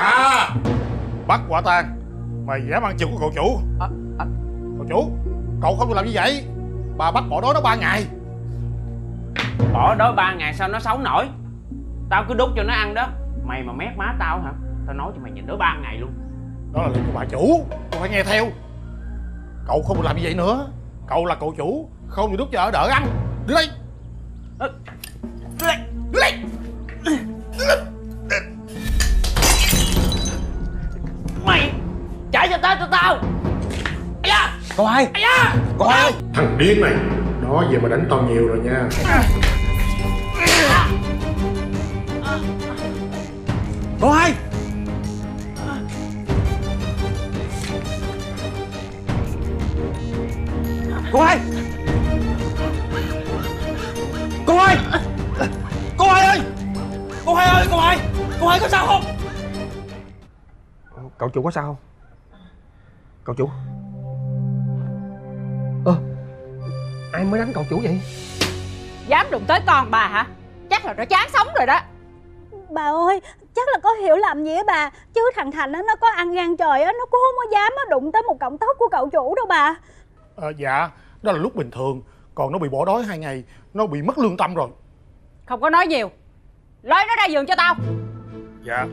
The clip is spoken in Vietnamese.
à. Bắt quả tang. Mày dám ăn chừng của cậu chủ. À, à. cậu chủ cậu không được làm như vậy. Bà bắt bỏ đói nó ba ngày. Bỏ đói ba ngày sao nó sống nổi? Tao cứ đút cho nó ăn đó. Mày mà mét má tao hả? Tao nói cho mày nhìn đói ba ngày luôn. Đó là lệnh của bà chủ. Cậu phải nghe theo. Cậu không được làm như vậy nữa. Cậu là cậu chủ không được đút cho ở đỡ ăn. Đưa đây. Đưa cho tao. Ây da. Cô hai ây da. Cô hai thằng điên này nó về mà đánh tao nhiều rồi nha. Cô hai Cô hai Cô hai Cô hai ơi? Cô hai ơi cô hai Cô hai có sao không? Cậu chủ có sao không Cậu chủ. Ơ Ai mới đánh cậu chủ vậy? Dám đụng tới con bà hả? Chắc là nó chán sống rồi đó. Bà ơi, chắc là có hiểu lầm gì á bà. Chứ thằng Thành á, nó có ăn gan trời á Nó cũng không có dám á, đụng tới một cọng tóc của cậu chủ đâu bà. À, dạ đó là lúc bình thường. Còn nó bị bỏ đói hai ngày nó bị mất lương tâm rồi. Không có nói nhiều. Lôi nó ra giường cho tao. Dạ